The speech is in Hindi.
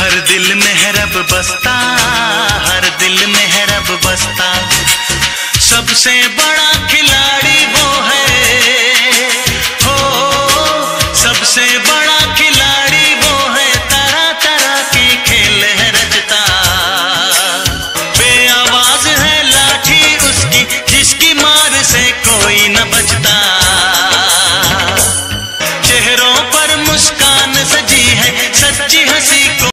हर दिल में है रब बसता, हर दिल में है रब बसता। सबसे बड़ा खिलाड़ी वो है, हो, सबसे बड़ा खिलाड़ी वो है। तरह तरह के खेल है रचता। बे आवाज़ है लाठी उसकी, जिसकी मार से कोई न बचता। चेहरों पर मुस्कान सजी है, सच्ची हँसी को